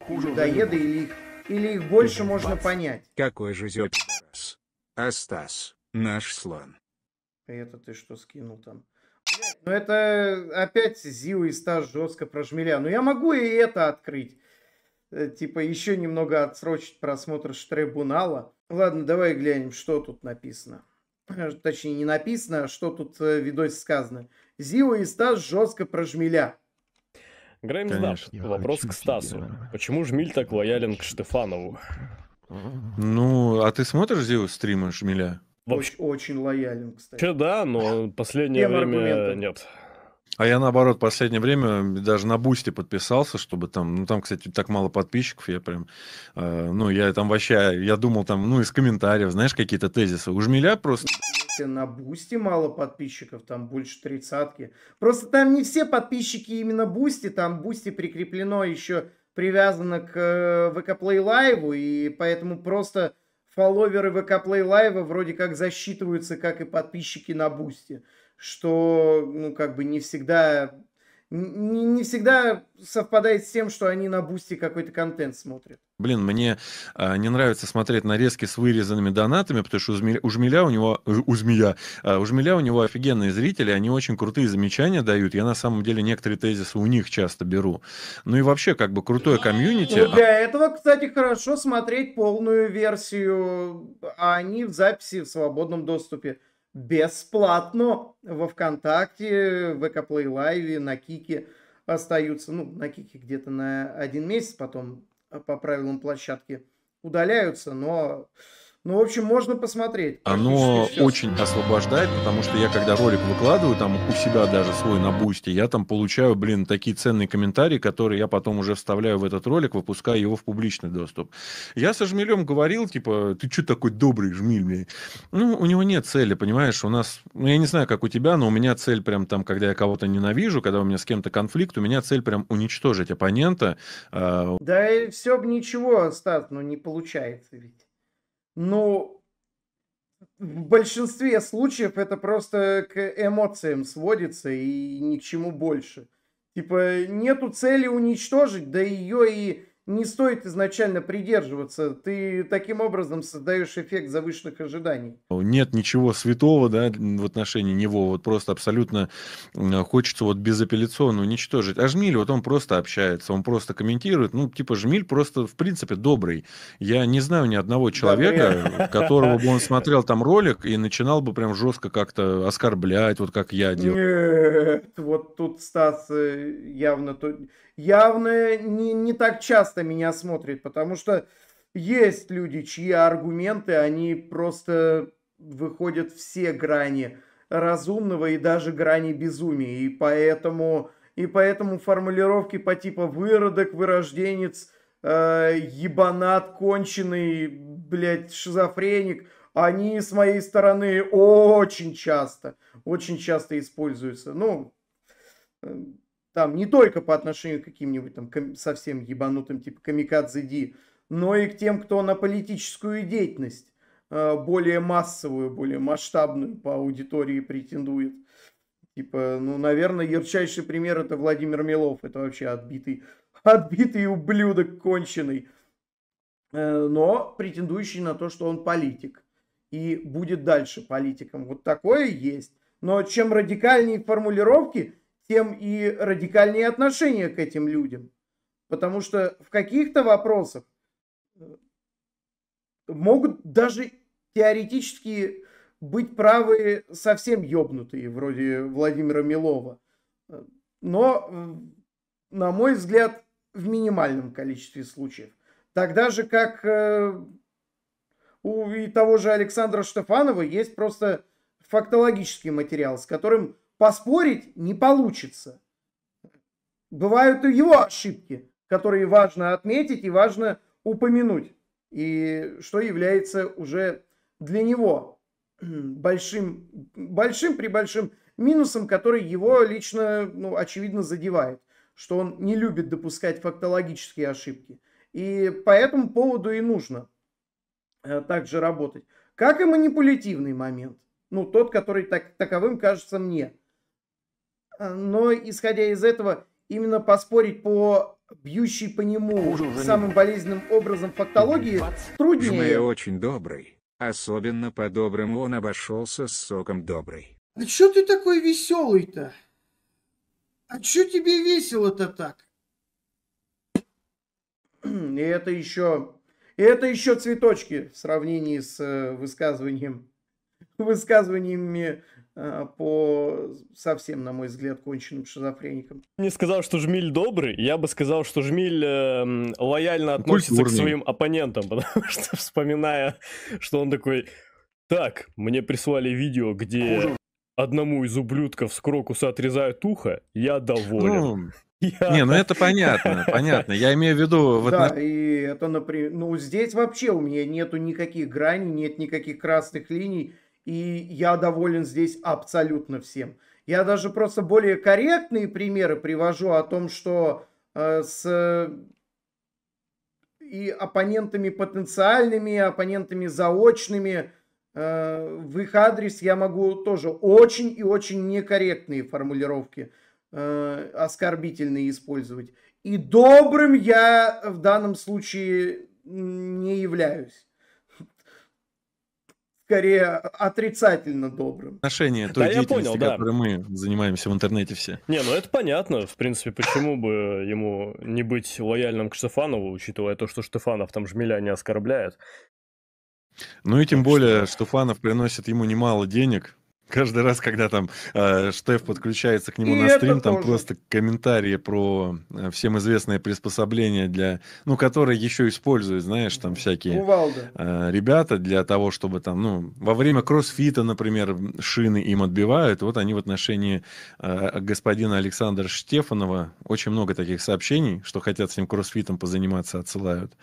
Хуже Людоеды или, или их больше можно понять. Какой же зёб Астас, наш слон. Это ты что скинул там? Ну это опять Зиу и Стас жестко прожмеля. Ну я могу и это открыть. Э, Типа еще немного отсрочить просмотр штрибунала. Ладно, давай глянем, что тут написано. Э, Точнее, не написано, а что тут э, в видосе сказано. Зиу и Стас жестко прожмеля. Конечно. Я Вопрос к Стасу. тебя. Почему Жмиль так лоялен к Штефанову? Ну, а ты смотришь Зио стримы Шмеля? Вообще, Очень, лоялен, кстати. Вообще да, но последнее Тем время аргументом. нет. А я наоборот, последнее время даже на Boosty подписался, чтобы там, ну там, кстати, так мало подписчиков, я прям, э, ну я там вообще, я думал там, ну из комментариев, знаешь, какие-то тезисы. У Жмеля просто, Если На Boosty мало подписчиков, там больше тридцатки. Просто там не все подписчики именно Boosty, там Boosty прикреплено еще привязано к э, VK Play Live, и поэтому просто фолловеры VK Play Live вроде как засчитываются, как и подписчики на Boosty, что, ну, как бы не всегда, не, не всегда совпадает с тем, что они на Boosty какой-то контент смотрят. блин, мне э, не нравится смотреть нарезки с вырезанными донатами, потому что у, Зме- у Жмеля у него, э, у Змея, э, у Жмеля у него офигенные зрители, они очень крутые замечания дают. Я на самом деле некоторые тезисы у них часто беру. Ну и вообще, как бы крутое комьюнити. Ну, для этого, кстати, хорошо смотреть полную версию, а они в записи в свободном доступе бесплатно во ВКонтакте, в ВК Live, на Кике остаются, ну, на Кике где-то на один месяц, потом э, по правилам площадки удаляются, но, ну, в общем, можно посмотреть. Оно очень освобождает, потому что я, когда ролик выкладываю, там у себя даже свой на бусте, я там получаю, блин, такие ценные комментарии, которые я потом уже вставляю в этот ролик, выпускаю его в публичный доступ. Я со Жмелем говорил, типа, ты что такой добрый, Жмиль, блин? Ну, у него нет цели, понимаешь, у нас, ну, я не знаю, как у тебя, но у меня цель прям там, когда я кого-то ненавижу, когда у меня с кем-то конфликт, у меня цель прям уничтожить оппонента, а, Да и все бы ничего, Стас, но не получается ведь. Ну, в большинстве случаев это просто к эмоциям сводится и ни к чему больше. Типа, нету цели уничтожить, да ее и не стоит изначально придерживаться. Ты таким образом создаешь эффект завышенных ожиданий. нет ничего святого, да, в отношении него, вот просто абсолютно хочется вот безапелляционно уничтожить. А Жмиль, вот он просто общается, он просто комментирует, ну, типа, Жмиль просто, в принципе, добрый. Я не знаю ни одного человека, которого бы он смотрел там ролик и начинал бы прям жестко как-то оскорблять, вот как я делаю. Нет, вот тут Стас э, явно, то, явно не, не так часто меня смотрит, потому что есть люди, чьи аргументы, они просто выходят все грани разумного и даже грани безумия, и поэтому, и поэтому формулировки по типу выродок, вырожденец, э, ебанат, конченый, блядь, шизофреник, они с моей стороны очень часто, очень часто используются. Ну, э, там не только по отношению к каким-нибудь там совсем ебанутым типа Камикадзе Ди, но и к тем, кто на политическую деятельность э, более массовую, более масштабную по аудитории претендует. Типа, ну, наверное, ярчайший пример это Владимир Милов. Это вообще отбитый, отбитый ублюдок конченый. Э, Но претендующий на то, что он политик. И будет дальше политиком. Вот такое есть. Но чем радикальнее формулировки, тем и радикальнее отношение к этим людям. Потому что в каких-то вопросах э, могут даже теоретически быть правы совсем ёбнутые, вроде Владимира Милова. Э, Но, э, на мой взгляд, в минимальном количестве случаев. Тогда же, как у и того же Александра Штефанова есть просто фактологический материал, с которым поспорить не получится. Бывают и его ошибки, которые важно отметить и важно упомянуть. И что является уже для него большим, большим при большим минусом, который его лично, ну, очевидно, задевает. Что он не любит допускать фактологические ошибки. И по этому поводу и нужно э, также работать. Как и манипулятивный момент. Ну, тот, который так, таковым кажется мне. А, Но, исходя из этого, именно поспорить по бьющей по нему самым болезненным образом фактологии труднее. очень добрый. Особенно по-доброму он обошелся с соком добрый. А чё ты такой веселый-то? А чё тебе весело-то так? И это еще, и это еще цветочки в сравнении с э, высказыванием, высказываниями э, по совсем, на мой взгляд, конченным шизофреникам. Не сказал, что Жмиль добрый, я бы сказал, что Жмиль эм, лояльно относится к Культурный. своим оппонентам, потому что, вспоминая, что он такой, так, мне прислали видео, где одному из ублюдков с крокуса отрезают ухо, я доволен. Ну, Я- не, ну это понятно, понятно. Я имею в виду в Да, и это, например, ну здесь вообще у меня нету никаких граней, нет никаких красных линий, и я доволен здесь абсолютно всем. Я даже просто более корректные примеры привожу о том, что э, с и оппонентами потенциальными, оппонентами заочными э, в их адрес я могу тоже очень и очень некорректные формулировки э, оскорбительные использовать. И добрым я в данном случае не являюсь. Скорее, отрицательно добрым. отношении той Да, я деятельности, понял, да. которой мы занимаемся в интернете все. Не, ну это понятно. В принципе, почему бы ему не быть лояльным к Штефанову, учитывая то, что Штефанов там Жмеля не оскорбляет. Ну и тем Так более, что- Штефанов приносит ему немало денег. Каждый раз, когда там э, Штеф подключается к нему И на стрим, там тоже. просто комментарии про э, всем известные приспособления для, ну, которые еще используют, знаешь, там всякие Кувалда. э, ребята для того, чтобы там, ну, во время кроссфита, например, шины им отбивают. Вот они в отношении э, господина Александра Штефанова очень много таких сообщений, что хотят с ним кроссфитом позаниматься, отсылают.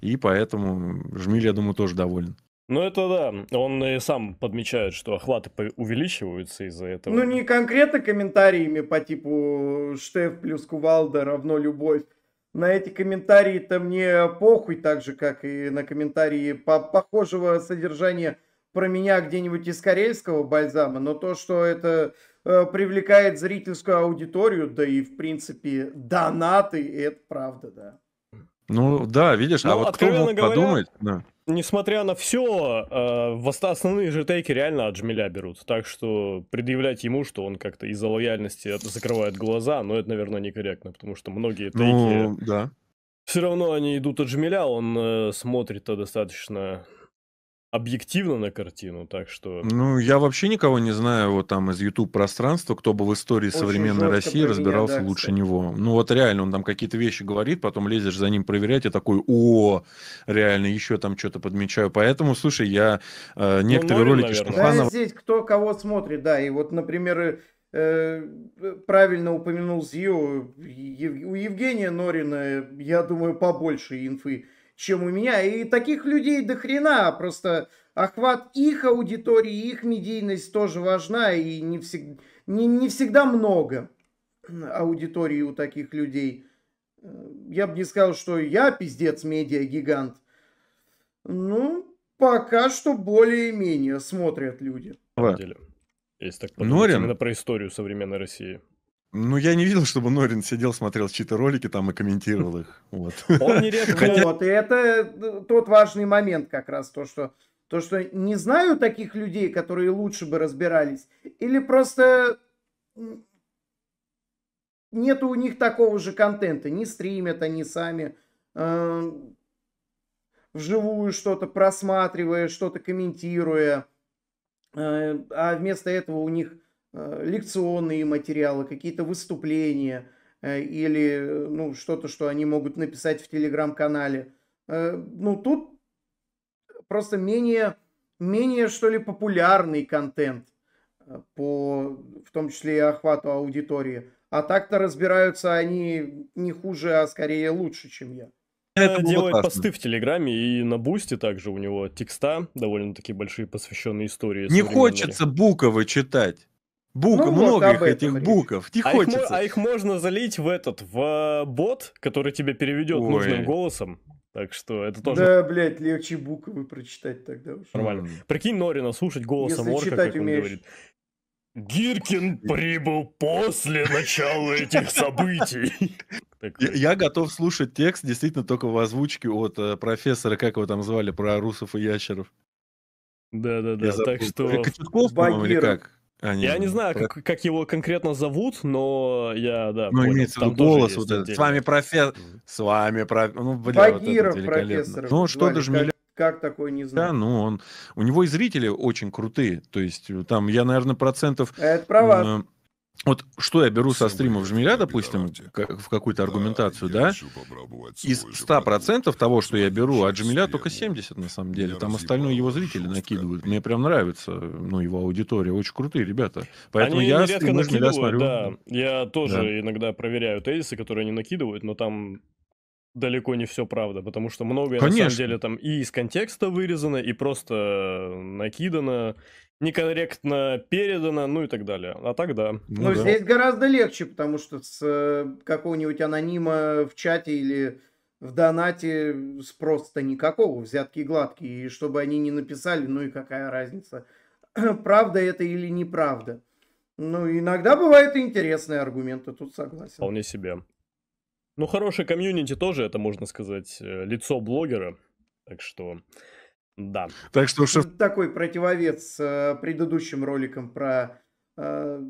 И поэтому Жмиль, я думаю, тоже доволен. Ну это да, он и сам подмечает, что охваты увеличиваются из-за этого. Ну, не конкретно комментариями по типу Штеф плюс Кувалда равно любовь. На эти комментарии-то мне похуй, так же, как и на комментарии по похожего содержания про меня где-нибудь из карельского бальзама. Но то, что это э, привлекает зрительскую аудиторию, да и, в принципе, донаты, это правда, да. Ну да, видишь, Ну, а вот кто мог говоря, подумать? Да. Несмотря на все, основные же тейки реально от Жмеля берут. Так что предъявлять ему, что он как-то из-за лояльности закрывает глаза, ну это, наверное, некорректно, потому что многие тейки Ну, да. все равно они идут от Жмеля, он э, смотрит-то достаточно объективно на картину, так что... Ну, я вообще никого не знаю вот там из YouTube пространства, кто бы в истории Очень современной России меня, разбирался да, лучше кстати. него. Ну вот реально, он там какие-то вещи говорит, потом лезешь за ним проверять, и такой, о, реально, еще там что-то подмечаю. Поэтому, слушай, я э, некоторые Норин, ролики наверное. Да, здесь кто кого смотрит, да. И вот, например, э, правильно упомянул Зью, Ев- у Евгения Норина, я думаю, побольше инфы, чем у меня. И таких людей до хрена, просто охват их аудитории, их медийность тоже важна, и не, всег- не, не всегда много аудитории у таких людей. Я бы не сказал, что я пиздец медиа-гигант. Ну, пока что более-менее смотрят люди. На самом деле. Если так подумать, Норин? именно про историю современной России. Ну, я не видел, чтобы Норин сидел, смотрел чьи-то ролики там и комментировал их. Вот. Он нередко... Вот, и это э, тот важный момент как раз, то, что то, что не знаю таких людей, которые лучше бы разбирались, или просто м, нету у них такого же контента, не стримят они сами, э, вживую что-то просматривая, что-то комментируя, э, а вместо этого у них лекционные материалы, какие-то выступления э, или э, ну, что-то, что они могут написать в телеграм-канале. Э, Ну, тут просто менее, менее, что ли, популярный контент э, по, в том числе и охвату аудитории. А так-то разбираются они не хуже, а скорее лучше, чем я. Это делает классно. посты в Телеграме и на Бусте также у него текста довольно-таки большие, посвященные истории. Не хочется буковы читать. Бука, Ну вот, многих об этом этих речь. букв. Не А их, хочется. а их можно залить в этот, в э, бот, который тебе переведет Ой. нужным голосом. Так что это тоже Да, блядь, легче буквы прочитать тогда уж. нормально. Прикинь Норина слушать голосом Если орка, читать как он умеешь. говорит. Гиркин прибыл после начала этих событий. Я, я готов слушать текст действительно только в озвучке от э, профессора, как его там звали, про русов и ящеров. Да-да-да, так что... Кочетков, по-моему, или Багиров. как? А, Я не знаю, как, как его конкретно зовут, но я, да, Ну, понял. имеется в виду голос вот этот. С вами профессор. С вами про... Ну, бля, вот это Багиров великолепно. профессор. Ну, что до Жмеля, Как, такое, не да, знаю. ну, он... У него и зрители очень крутые. То есть, э, там, я, наверное, процентов... Это про вас. э, Вот что я беру со стримов Жмеля, допустим, как- в какую-то аргументацию, да, из свой же 100% продукт. того, что я беру от Жмеля, только схему, 70 на самом деле. Там остальное его зрители накидывают. Мне прям нравится, ну, его аудитория. Очень крутые ребята. Поэтому Они я нередко стримы Жмеля накидывают, смотрю. да. Я тоже Да. иногда проверяю тезисы, которые они накидывают, но там далеко не все правда, потому что многое на самом Конечно. деле там и из контекста вырезано, и просто накидано, некорректно передано, ну и так далее. А так да. Ну, да. здесь гораздо легче, потому что с э, какого-нибудь анонима в чате или в донате спроса никакого, взятки гладкие. И чтобы они не написали, ну и какая разница, правда это или неправда. Ну, иногда бывают и интересные аргументы, тут согласен. Вполне себе. Ну, хороший комьюнити тоже, это, можно сказать, э, лицо блогера. Так что, да. Так что что Такой противовес э, предыдущим роликам про э,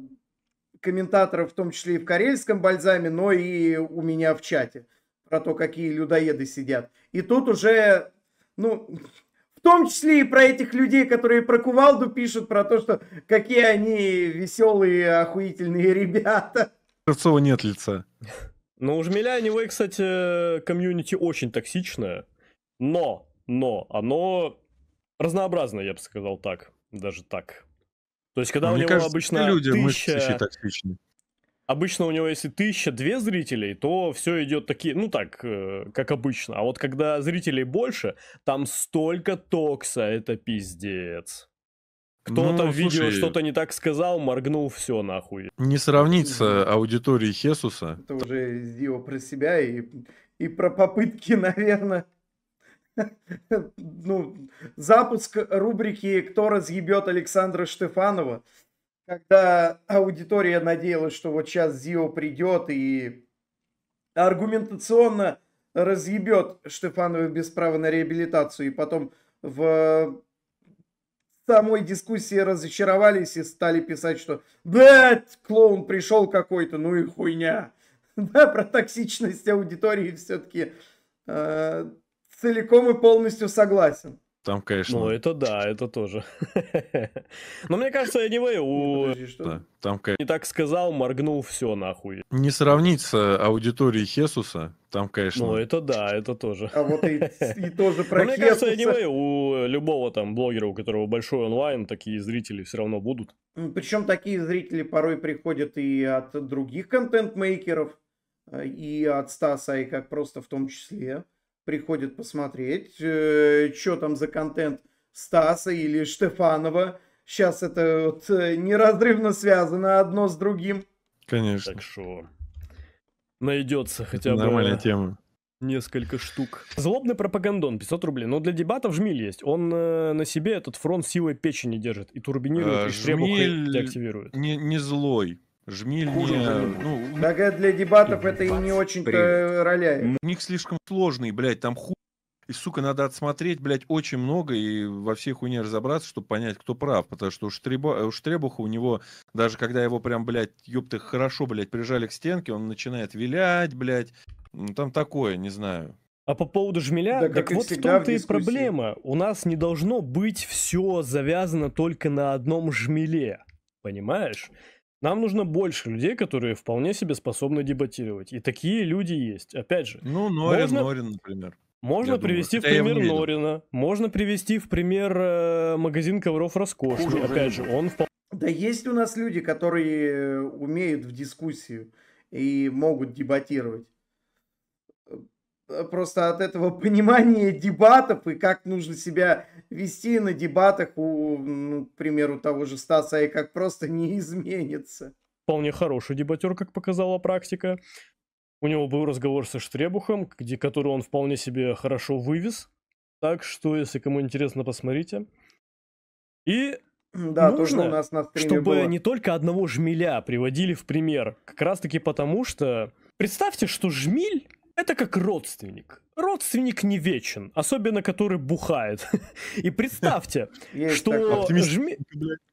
комментаторов, в том числе и в карельском бальзаме, но и у меня в чате. Про то, какие людоеды сидят. И тут уже, ну, в том числе и про этих людей, которые про кувалду пишут, про то, что какие они веселые, охуительные ребята. Шевцова нет лица. Ну, у Жмеля anyway, кстати, комьюнити очень токсичное, но, но, оно разнообразное, я бы сказал так, даже так. То есть, когда у Мне него кажется, обычно люди мы тысяча, токсичны. обычно у него если тысяча, две зрителей, то все идет такие, ну так, э, как обычно. А вот когда зрителей больше, там столько токса, это пиздец. Кто-то Ну, в видео слушай, что-то не так сказал, моргнул, все нахуй. Не сравнить с э, аудиторией Хесуса. Это уже сделал про себя и, и про попытки, наверное. Ну, запуск рубрики «Кто разъебет Александра Штефанова», когда аудитория надеялась, что вот сейчас Зио придет и аргументационно разъебет Штефанова без права на реабилитацию, и потом в самой дискуссии разочаровались и стали писать, что да, клоун пришел какой-то, ну и хуйня. Да, про токсичность аудитории все-таки целиком и полностью согласен. Там, конечно, Ну, это да, это тоже. Но мне кажется, anyway, у Подожди, что? да, там, конечно. не так сказал, моргнул, все нахуй. Не сравнить с аудиторией Хесуса. Там, конечно. Ну, это да, это тоже. А вот и, и тоже про мне кажется, Хесуса. anyway, у любого там блогера, у которого большой онлайн, такие зрители все равно будут. Причем такие зрители порой приходят и от других контент-мейкеров, э, и от Стаса, и как просто в том числе. Приходят посмотреть, что там за контент Стаса или Штефанова. Сейчас это вот э, неразрывно связано одно с другим. Конечно. Так что найдется Это хотя бы нормальная тема. несколько штук. Злобный пропагандон, 500 рублей. Но для дебатов жмиль есть. Он э, на себе этот фронт силой печени держит и турбинирует, А, и штребуха Жмиль- деактивирует. Не, не злой. Жмиль Хуже не... Ну, Так это для дебатов это и не очень-то роляет. у них слишком сложный, блядь, там ху... И, сука, надо отсмотреть, блядь, очень много и во всей хуйне разобраться, чтобы понять, кто прав. Потому что у, Штреба... у Штребуха у него, даже когда его прям, блядь, ёпты, хорошо, блядь, прижали к стенке, он начинает вилять, блядь. Ну, Там такое, не знаю. А по поводу жмеля, Да, так вот в том-то и проблема. У нас не должно быть все завязано только на одном жмеле. Понимаешь? Нам нужно больше людей, которые вполне себе способны дебатировать. И такие люди есть. Опять же, Ну, Норин, Можно- Норин, например. можно Я думаю, привести в я его пример. Норина, можно привести в пример э, магазин ковров роскоши. Хуже уже Опять же, он вполне Да есть у нас люди, которые э, умеют в дискуссию и могут дебатировать. Э, Просто от этого понимания дебатов и как нужно себя вести на дебатах у, ну, к примеру, того же Стаса, и как просто не изменится. вполне хороший дебатер, как показала практика. У него был разговор со Штребухом, где, который он вполне себе хорошо вывез. Так что, если кому интересно, посмотрите. И Да, нужно, у нас на чтобы было. не только одного жмеля приводили в пример. Как раз таки потому, что представьте, что жмиль это как родственник. Родственник не вечен, особенно который бухает. И представьте, что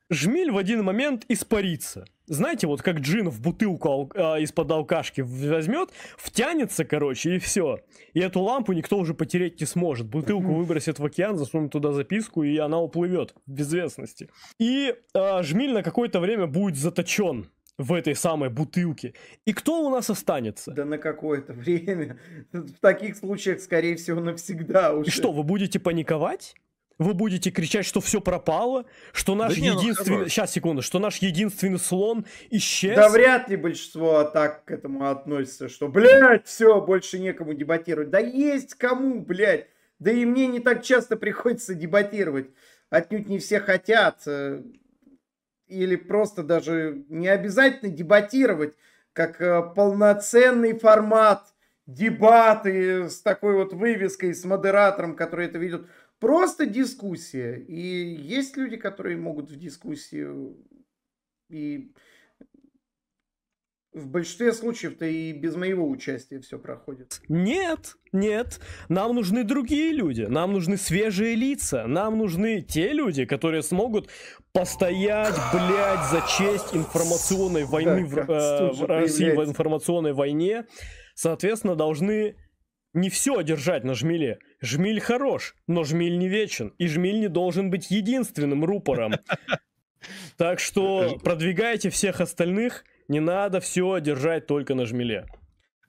жмиль в один момент испарится. Знаете, вот как джин в бутылку а, из-под алкашки возьмет, втянется, короче, и все. И эту лампу никто уже потереть не сможет. Бутылку выбросит в океан, засунут туда записку, и она уплывет в безвестности. И жмиль на какое-то время будет заточен в этой самой бутылке. И кто у нас останется? Да на какое-то время. В таких случаях, скорее всего, навсегда уже. И что, вы будете паниковать? Вы будете кричать, что все пропало, что наш Да не, ну, единственный... Сейчас, секунду, что наш единственный слон исчез? Да вряд ли большинство так к этому относится, что, блядь, все, больше некому дебатировать. Да есть кому, блядь. Да и мне не так часто приходится дебатировать. Отнюдь не все хотят. Или просто даже не обязательно дебатировать, как э, полноценный формат дебаты с такой вот вывеской, с модератором, который это ведет. Просто дискуссия. И есть люди, которые могут в дискуссию и в большинстве случаев-то и без моего участия все проходит. Нет, нет. Нам нужны другие люди. Нам нужны свежие лица. Нам нужны те люди, которые смогут постоять, блядь, за честь информационной войны в, как э, в России, в информационной войне. Соответственно, должны не все держать на жмеле. Жмиль хорош, но жмиль не вечен. И жмиль не должен быть единственным рупором. Так что продвигайте всех остальных. Не надо все держать только на жмеле.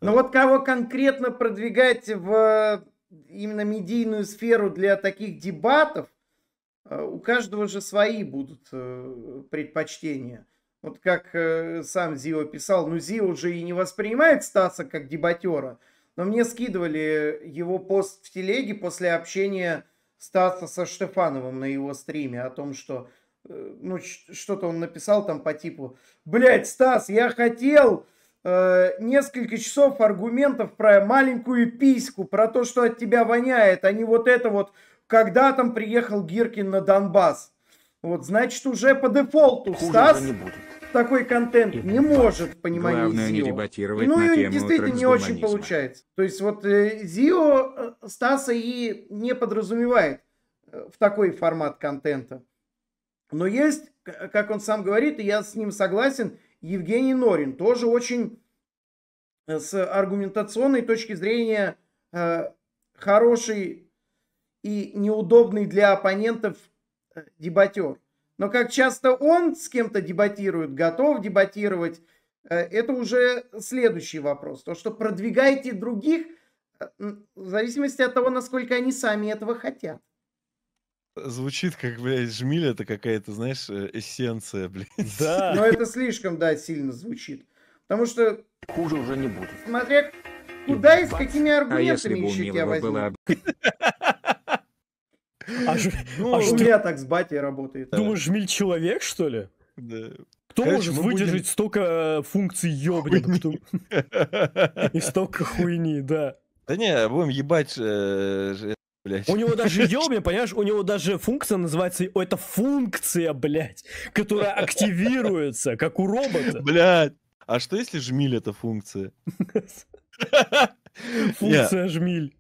Но вот кого конкретно продвигать в э, именно медийную сферу для таких дебатов, э, у каждого же свои будут э, предпочтения. Вот как сам Зио писал, ну Зио уже и не воспринимает Стаса как дебатера, но мне скидывали его пост в телеге после общения Стаса со Штефановым на его стриме о том, что ну, ч- что-то он написал там по типу, блять, Стас, я хотел э, несколько часов аргументов про маленькую письку, про то, что от тебя воняет, а не вот это вот, когда там приехал Гиркин на Донбасс. Вот, значит, уже по дефолту Стас такой контент не может в понимании Главное не Зио. дебатировать Ну на и тему действительно не очень получается. То есть вот э, Зио э, Стаса и не подразумевает э, в такой формат контента. Но есть, как он сам говорит, и я с ним согласен, Евгений Норин. Тоже очень э, с аргументационной точки зрения э, хороший и неудобный для оппонентов э, дебатер. Но как часто он с кем-то дебатирует, готов дебатировать, это уже следующий вопрос. То, что продвигаете других, в зависимости от того, насколько они сами этого хотят. Звучит как, блядь, жмиль это какая-то, знаешь, э, эссенция, блядь. Да. Но это слишком, да, сильно звучит. Потому что, Хуже уже не будет. смотря куда и с какими А если аргументами бы у еще тебя возьмут. была А, ж- Ну, а у что, меня так с батей работает. думаешь, жмель человек, что ли? Да. Кто Короче, может мы будем- выдержать столько э, функций ёбнем и столько хуйни, да. Да не, будем ебать, э, блядь. У него даже ёбнем, понимаешь, у него даже функция называется, это функция, блядь, которая активируется, как у робота. Блядь. А что если жмиль это функция? Функция жмиль.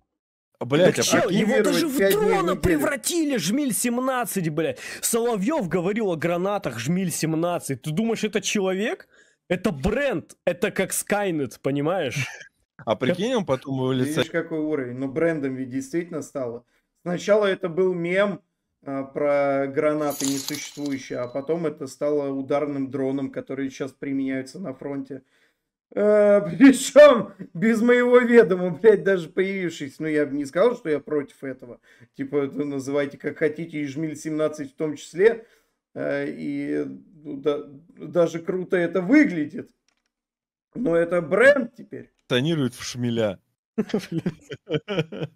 Блядь, Так а чел, его даже в дрона превратили, жмиль 17, блядь. Соловьев говорил о гранатах, жмиль 17. Ты думаешь, это человек? Это бренд, это как Skynet, понимаешь? А прикинь, он потом Видишь, эволюционирует. какой уровень. Но брендом ведь действительно стало. Сначала это был мем а, про гранаты несуществующие, а потом это стало ударным дроном, которые сейчас применяются на фронте. причем без моего ведома, блядь, даже появившись. Ну, я бы не сказал, что я против этого. Типа, это называйте как хотите, и Жмиль 17 в том числе. Э, и ну, да- даже круто это выглядит. Но это бренд теперь. Эволюционирует в шмеля.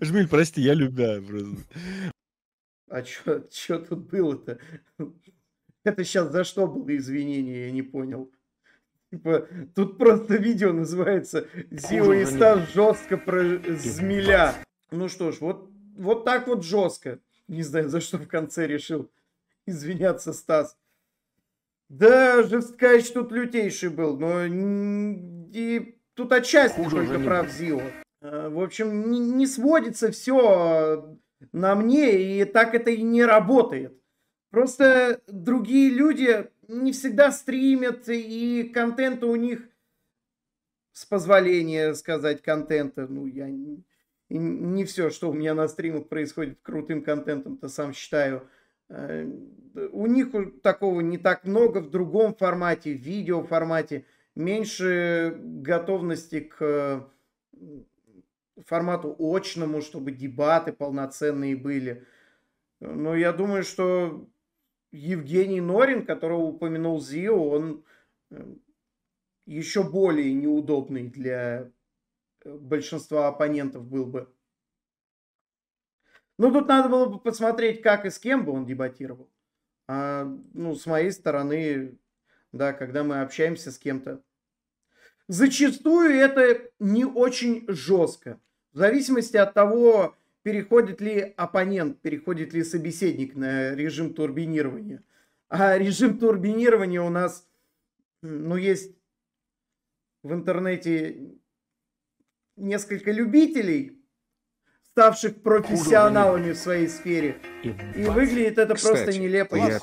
Жмиль, прости, я любя просто. А что тут было-то? Это сейчас за что было извинение, я не понял. Типа, тут просто видео называется «Зио и Стас жестко про змеля». Ну что ж, вот, вот так вот жестко. Не знаю, за что в конце решил извиняться, Стас. Да, Жесткач тут лютейший был, но и тут отчасти Хуже только прав Зио. Э, в общем, не, не сводится все на мне, и так это и не работает. Просто другие люди не всегда стримят, и контента у них, с позволения сказать, контента, ну, я не, не все, что у меня на стримах происходит крутым контентом-то сам считаю. Э, у них такого не так много в другом формате, в видео формате, меньше готовности к формату очному, чтобы дебаты полноценные были. Но я думаю, что Евгений Норин, которого упомянул Зио, он э, еще более неудобный для э, большинства оппонентов был бы. Ну, тут надо было бы посмотреть, как и с кем бы он дебатировал. А, ну, с моей стороны, да, когда мы общаемся с кем-то. Зачастую это не очень жестко. В зависимости от того, переходит ли оппонент, переходит ли собеседник на режим турбинирования. А режим турбинирования у нас, ну, есть в интернете несколько любителей, ставших профессионалами в своей сфере. И выглядит это Кстати, просто нелепо. Я